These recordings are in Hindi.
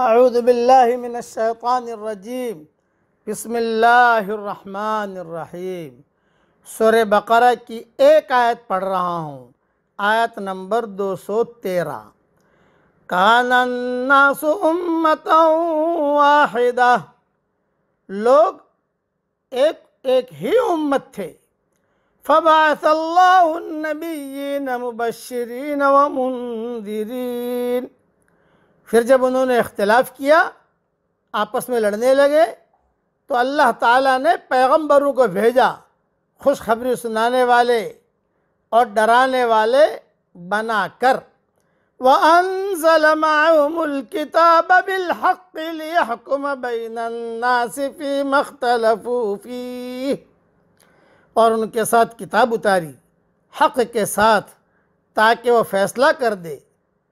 अऊदबिल्लिमिनशैतानरजीम बिस्मिल्लाहिर्रहमानिर्रहीम सुर बकरा की एक आयत पढ़ रहा हूँ। आयत नंबर दो 213 कानन्नास वाहिदा। लोग एक एक ही उम्मत थे। फ़बासल्लाबीन मुबशरीन व मुंदिरीन फिर जब उन्होंने इख्तलाफ किया, आपस में लड़ने लगे तो अल्लाह ताला ने पैगंबरों को भेजा, खुशखबरी सुनाने वाले और डराने वाले बनाकर। व अनजलमाकिताब बिलहक़म मख्तलफूफ़ी और उनके साथ किताब उतारी, हक़ के साथ, ताकि वो फैसला कर दे,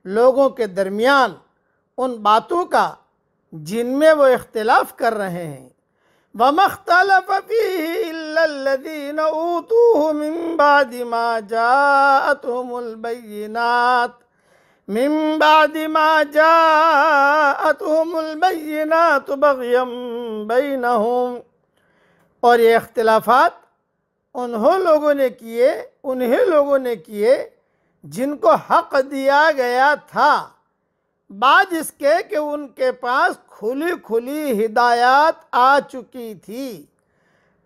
लोगों के दरमियान। उन बातों का जिनमें वो इख्तलाफ कर रहे हैं। वमख्तलफ़ीन ऊतूह मिन बाद मा बैयिनात मिन मा जाअतहुमुल बैयिनात बग़यम बैनहुम और ये इख्तलाफात उन्हों लोगों ने किए, उन्हीं लोगों ने किए जिनको हक दिया गया था। बाद इसके कि उनके पास खुली खुली हिदायत आ चुकी थी।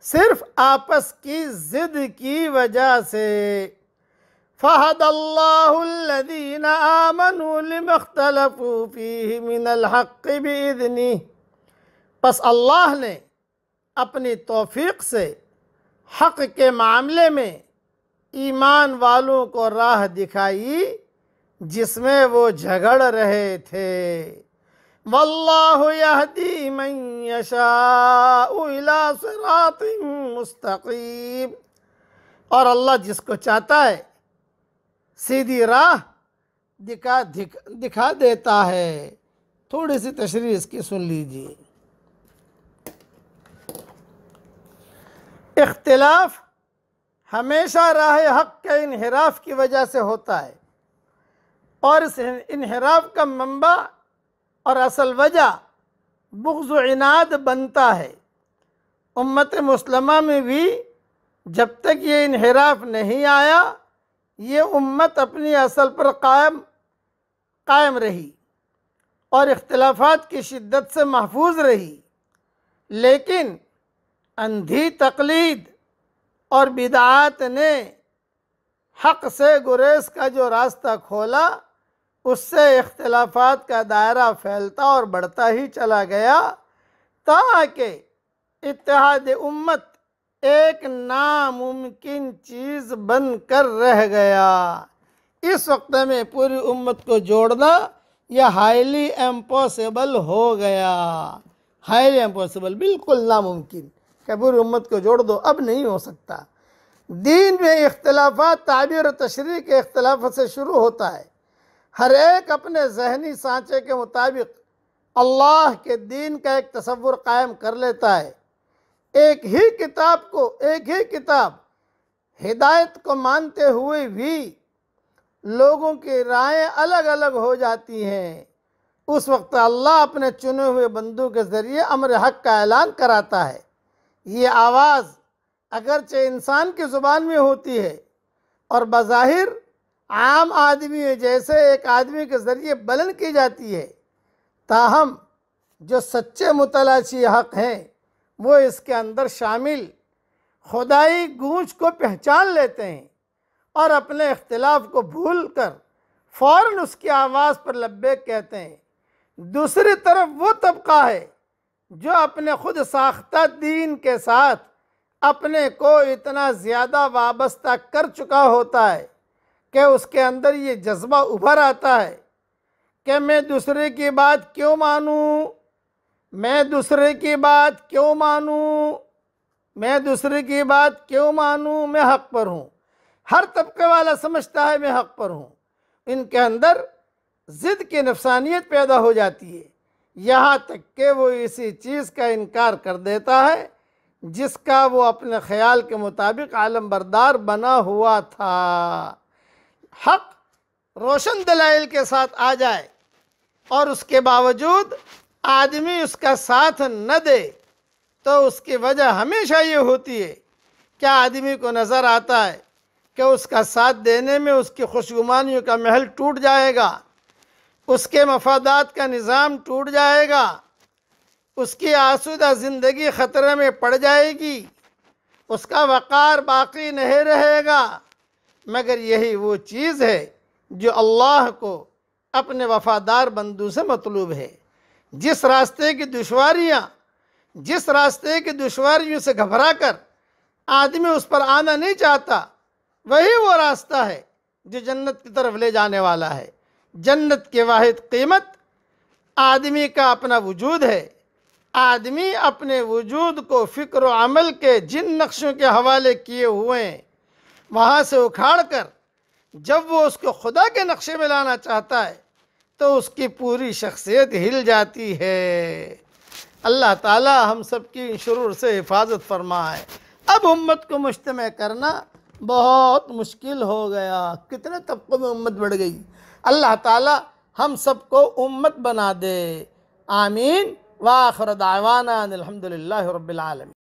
सिर्फ़ आपस की ज़िद की वजह से। फ़हदल्लादीन आमनमख्तलफ़ी मिनल हक़ बिदनी बस अल्लाह ने अपनी तौफीक से हक़ के मामले में ईमान वालों को राह दिखाई। जिसमें वो झगड़ रहे थे। वल्लाहदी मुस्तकीम। और अल्लाह जिसको चाहता है सीधी राह दिखा दिख, दिखा देता है। थोड़ी सी तशरी इसकी सुन लीजिए। इख्तिलाफ हमेशा राह हक के इनहराफ की वजह से होता है। और इस इनहराफ का मंबा और असल वजह बुग्ज़ इनाद बनता है। उम्मत मुसलमा में भी जब तक ये इनहराफ नहीं आया, ये उम्मत अपनी असल पर कायम कायम रही और इख्तलाफात की शिद्दत से महफूज रही। लेकिन अंधी तकलीद और बिदात ने हक से गुरेज का जो रास्ता खोला उससे इख्तलाफात का दायरा फैलता और बढ़ता ही चला गया, ताकि इतिहाद उम्मत एक नामुमकिन चीज़ बन कर रह गया। इस वक्त में पूरी उम्मत को जोड़ना यह हाईली एम्पॉसिबल हो गया। हाईली एम्पॉसिबल बिल्कुल नामुमकिन। कि पूरी उम्मत को जोड़ दो, अब नहीं हो सकता। दीन में इख्तलाफा ताबीर और तशरी के अख्तलाफ से शुरू होता है। हर एक अपने जहनी सांचे के मुताबिक अल्लाह के दीन का एक तस्वुर कायम कर लेता है। एक ही किताब को, एक ही किताब हिदायत को मानते हुए भी लोगों की राय अलग अलग हो जाती हैं। उस वक्त अल्लाह अपने चुने हुए बंदू के ज़रिए अमर हक का ऐलान कराता है। ये आवाज़ अगरचे इंसान की ज़ुबान में होती है और बज़ाहिर आम आदमी जैसे एक आदमी के ज़रिए बलन की जाती है, ताहम जो सच्चे मुतलाशी हक हैं, वो इसके अंदर शामिल खुदाई गूंज को पहचान लेते हैं और अपने इख्तलाफ को भूल कर फ़ौर उसकी आवाज़ पर लब्बे कहते हैं। दूसरी तरफ़ वो तबका है जो अपने खुद साख्ता दीन के साथ अपने को इतना ज़्यादा वाबस्ता कर चुका होता है। कि उसके अंदर ये जज्बा उभर आता है कि मैं दूसरे की बात क्यों मानूं? मैं दूसरे की बात क्यों मानूं? मैं दूसरे की बात क्यों मानूं? मैं हक पर हूँ। हर तबके वाला समझता है मैं हक पर हूँ। इनके अंदर ज़िद की नफसानियत पैदा हो जाती है। यहाँ तक कि वो इसी चीज़ का इनकार कर देता है, जिसका वो अपने ख्याल के मुताबिक आलम बरदार बना हुआ था। हक रोशन दलाइल के साथ आ जाए और उसके बावजूद आदमी उसका साथ न दे तो उसकी वजह हमेशा ये होती है, क्या आदमी को नज़र आता है कि उसका साथ देने में उसकी खुशगुमानियों का महल टूट जाएगा, उसके मफादात का निज़ाम टूट जाएगा, उसकी आसूदा ज़िंदगी ख़तरे में पड़ जाएगी, उसका वक़ार बाकी नहीं रहेगा। मगर यही वो चीज़ है जो अल्लाह को अपने वफ़ादार बंदू से मतलूब है। जिस रास्ते की दुशारियाँ जिस रास्ते की दुशारियों से घबरा कर आदमी उस पर आना नहीं चाहता, वही वो रास्ता है जो जन्नत की तरफ़ ले जाने वाला है। जन्नत के वाहिद कीमत, आदमी का अपना वजूद है। आदमी अपने वजूद को फ़िक्र अमल के जिन नक्शों के हवाले किए हुए हैं वहाँ से उखाड़ कर जब वो उसको खुदा के नक्शे में लाना चाहता है तो उसकी पूरी शख्सियत हिल जाती है। अल्लाह ताला हम सब की शुरू से हिफाजत फरमाए। अब उम्मत को मुश्तम करना बहुत मुश्किल हो गया। कितने तबकों में उम्मत बढ़ गई? अल्लाह ताला हम सबको उम्मत बना दे। आमीन। वाखर दावाना अलहमदिल्ला रबालमी